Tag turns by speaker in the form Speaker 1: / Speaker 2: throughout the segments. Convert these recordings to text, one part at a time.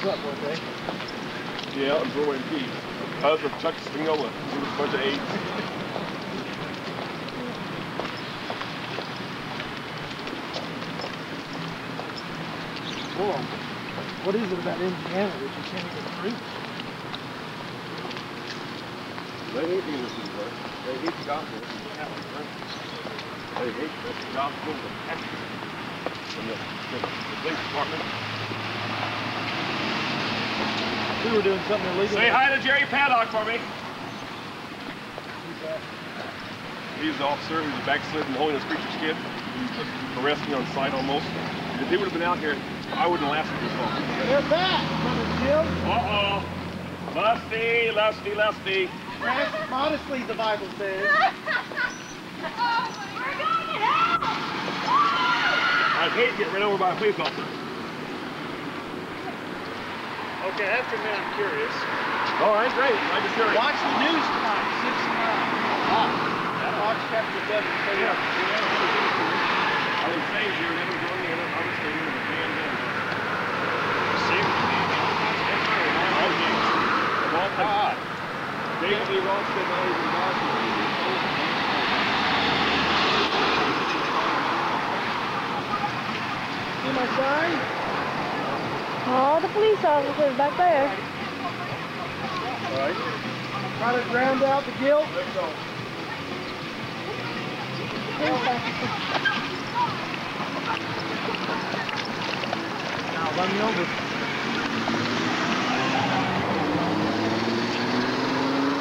Speaker 1: us up one day. Eh?
Speaker 2: Yeah, and Joy and Pete. Husband of Chuck Spinola. He was a bunch of AIDS.
Speaker 1: Whoa. What is it about Indiana that you can't even preach?
Speaker 2: They hate the innocent word. They hate the gospel. They hate the gospel, and the, the, the police department.
Speaker 1: We were doing something illegal.
Speaker 2: Say hi to Jerry Paddock for me.
Speaker 1: Who's that?
Speaker 2: He's the officer who's a backslidden holiness preacher's kid. He was arrested me on sight almost. If he would have been out here, I wouldn't have lasted this long.
Speaker 1: They're back, Brother Jim.
Speaker 2: Uh-oh. Lusty, lusty, lusty.
Speaker 1: Dress modestly, the Bible says.
Speaker 2: I'd hate to get run over by a police officer.
Speaker 3: Okay, after a minute, I'm curious.
Speaker 2: All right, great. Glad to hear it.
Speaker 1: Watch the news tonight, 6 and 9. Watch chapter 7. Stay up.
Speaker 2: I was saved here, never joined the other ah. other stadium in the band down.
Speaker 3: Saved to me.
Speaker 2: I was Of all places. David Lee Roth said not even God can be
Speaker 1: See my sign?
Speaker 4: All the police officers back there.
Speaker 2: All right.
Speaker 1: Try to drown out the guilt.
Speaker 2: Let's go.
Speaker 1: Now, run me over.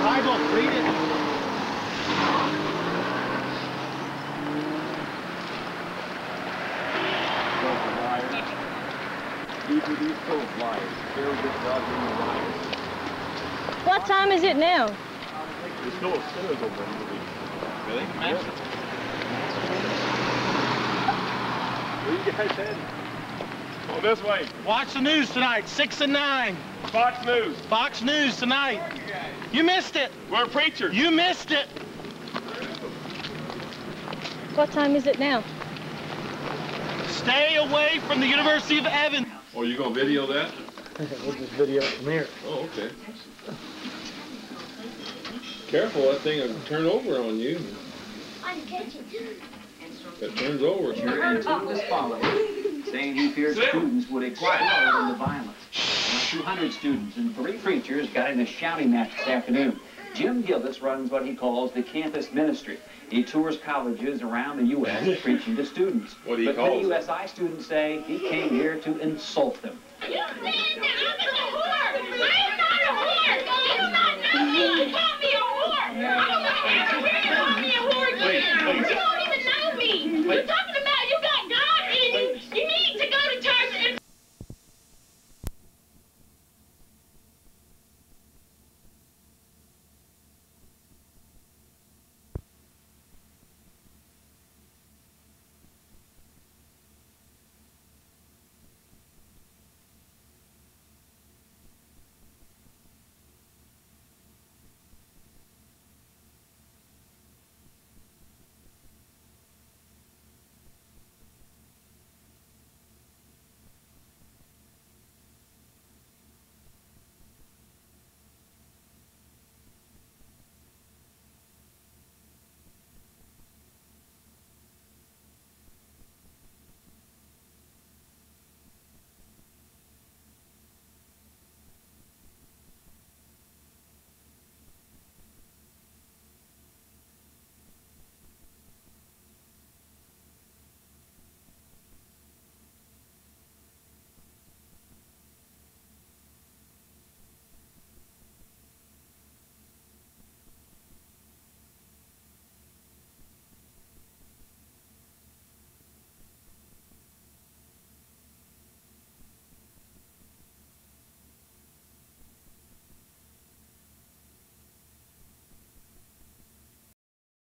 Speaker 1: Bible, read it.
Speaker 2: Even these full of liars. They're just God in the liars.
Speaker 4: What time is it now?
Speaker 2: There's still a sinners over in the league.
Speaker 3: Really?
Speaker 2: Yeah. Where you guys headed? Oh, this way.
Speaker 1: Watch the news tonight, 6 and 9.
Speaker 2: Fox News.
Speaker 1: Fox News tonight. You missed it.
Speaker 2: We're preachers.
Speaker 1: You missed it.
Speaker 4: What time is it now?
Speaker 1: Stay away from the University of Evans.
Speaker 2: Oh, you gonna video that?
Speaker 1: we'll just video it from here.
Speaker 2: Oh, okay. Careful, that thing will turn over on you. If it turns over, it's
Speaker 5: Your intent was followed, saying he feared students would explode into violence. Now, 200 students and three preachers got in a shouting match this afternoon. Jim Gilles runs what he calls the campus ministry. He tours colleges around the U.S. preaching to students.
Speaker 2: What do you
Speaker 5: but
Speaker 2: call
Speaker 5: many? USI students say he came here to insult them.
Speaker 6: You stand